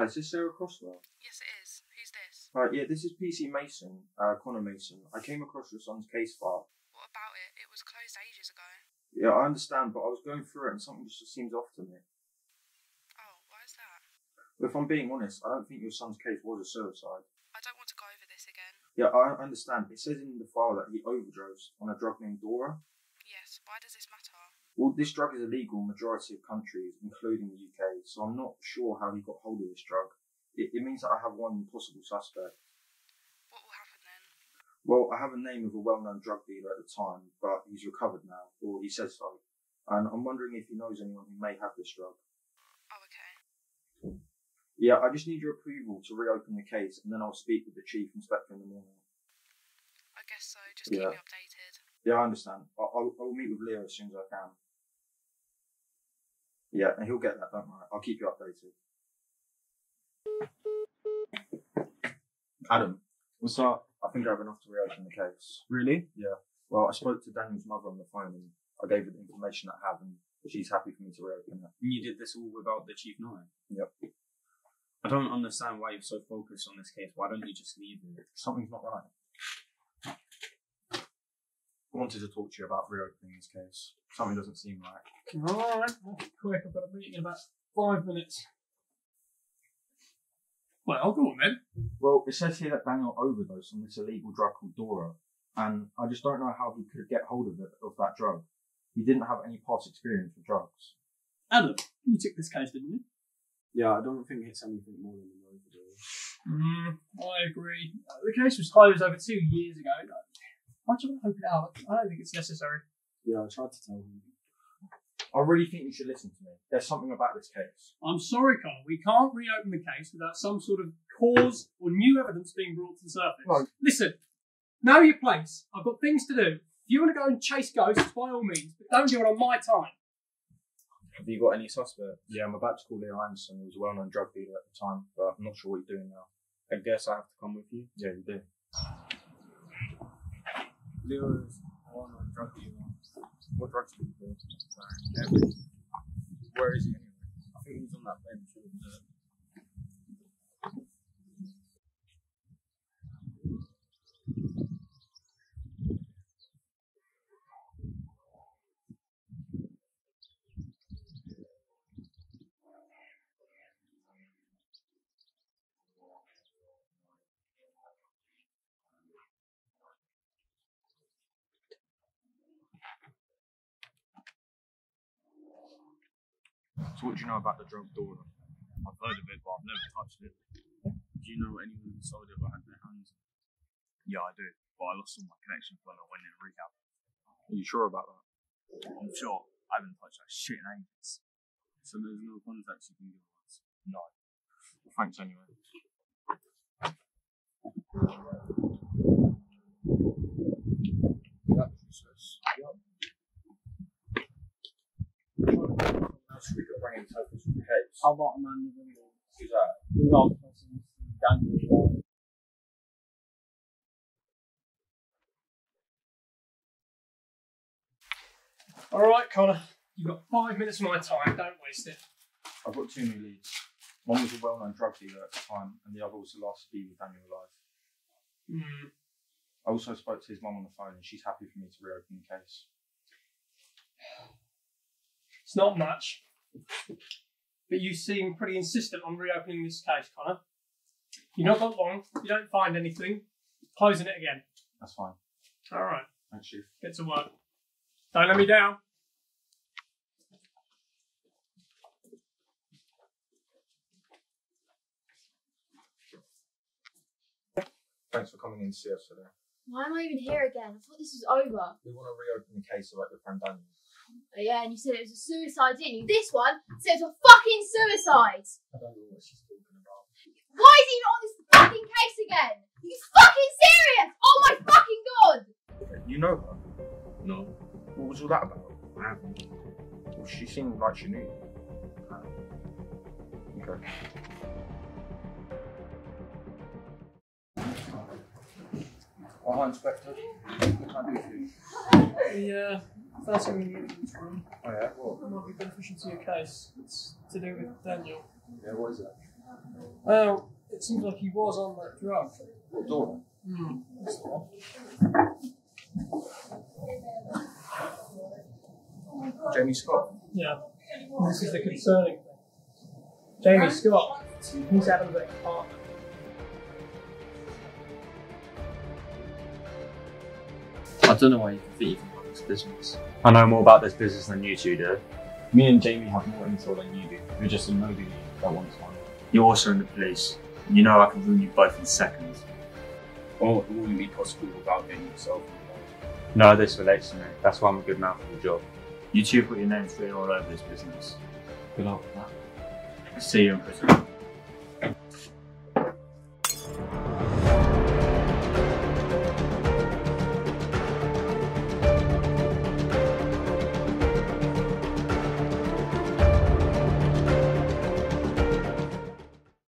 Hi, is this Sarah Crosswell? Yes, it is. Who's this? Right, yeah, this is PC Mason, uh, Connor Mason. I came across your son's case file. What about it? It was closed ages ago. Yeah, I understand, but I was going through it and something just seems off to me. Oh, why is that? If I'm being honest, I don't think your son's case was a suicide. I don't want to go over this again. Yeah, I understand. It says in the file that he overdosed on a drug named Dora. Yes, why does this matter? Well, this drug is illegal in the majority of countries, including the UK, so I'm not sure how he got hold of this drug. It, it means that I have one possible suspect. What will happen then? Well, I have a name of a well-known drug dealer at the time, but he's recovered now, or he says so. And I'm wondering if he knows anyone who may have this drug. Oh, okay. Yeah, I just need your approval to reopen the case, and then I'll speak with the chief inspector in the morning. I guess so. Just keep Yeah. me updated. Yeah, I understand. I'll, I'll, I'll meet with Leo as soon as I can. Yeah, and he'll get that, don't worry. I'll keep you updated. Adam, what's up? I think I have enough to reopen the case. Really? Yeah. Well, I spoke to Daniel's mother on the phone and I gave her the information I have and she's happy for me to reopen it. And you did this all without the chief knowing? Yep. I don't understand why you're so focused on this case. Why don't you just leave it? Something's not right. I wanted to talk to you about reopening this case. Something doesn't seem right. Alright, quick, I've got a meeting in about five minutes. Well, go on then. Well, it says here that Daniel overdosed on this illegal drug called Dora, and I just don't know how he could get hold of it of that drug. He didn't have any past experience with drugs. Adam, you took this case, didn't you? Yeah, I don't think it's anything more than an overdose. Mm, I agree. Uh, the case was closed over two years ago. Why do you want to open it out? I don't think it's necessary. Yeah, I tried to tell him. I really think you should listen to me. There's something about this case. I'm sorry, Carl. We can't reopen the case without some sort of cause or new evidence being brought to the surface. No. Listen, know your place. I've got things to do. If you want to go and chase ghosts, by all means, but don't do it on my time. Have you got any suspects? Yeah, I'm about to call Leo Anderson, who was a well-known drug dealer at the time, but I'm not sure what he's doing now. I guess I have to come with you. Yeah, you do. Leo's one on drug dealer. What drugs do you do? Where is he anyway? I think he's on that bench with the So what do you know about the drug Dora? I've heard of it, but I've never touched it. Do you know anyone who sold it or had their hands? Yeah, I do. But I lost all my connections when I went in rehab. Are you sure about that? I'm sure. I haven't touched that shit in ages. So there's no contacts you can give us? No. Well, thanks anyway. That Jesus. Else we could bring in to help us with the case. I've got a man with a Who's that? dog person, Daniel. Alright, Connor. You've got five minutes of my time. Don't waste it. I've got two new leads. One was a well-known drug dealer at the time, and the other was the last to be with Daniel alive. Hmm. I also spoke to his mum on the phone, and she's happy for me to reopen the case. It's not much. But you seem pretty insistent on reopening this case, Connor. You've not got long. You don't find anything. Closing it again. That's fine. Alright, Thanks, Chief. get to work. Don't let me down. Thanks for coming in to see us today. Why am I even here again? I thought this was over. We want to reopen the case about your friend Daniel. Oh, yeah, and you said it was a suicide, didn't you? This one said it was a fucking suicide. I don't know what she's talking about. Why is he not on this fucking case again? Are you fucking serious? Oh my fucking god! You know her? No. What was all that about? I. Well, she seemed like she knew. Okay. Oh, hi, Inspector. What can I do for you? Yeah, first thing we need in this room Oh, yeah? What? might be beneficial to your case. It's to do with Daniel. Yeah, what is it? Well, it seems like he was on that drug. Dora. Hmm. that's the one. Jamie Scott. Yeah. This is the concerning thing. Jamie Scott, he's Adam Beck's partner. I don't know why you can think you can run this business. I know more about this business than you two do. Me and Jamie have more intel than you do. We're just a nobody that wants money. You're also in the police. and You know I can ruin you both in seconds. Well, it wouldn't be possible without getting yourself involved. No, this relates to me. That's why I'm a good man for the job. You two put your names written all over this business. Good luck with that. See you in prison.